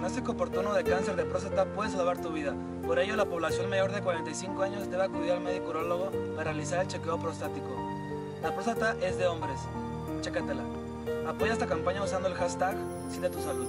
diagnóstico oportuno de cáncer de próstata puede salvar tu vida. Por ello, la población mayor de 45 años debe acudir al médico urólogo para realizar el chequeo prostático. La próstata es de hombres. Chécatela. Apoya esta campaña usando el hashtag Sin tu salud.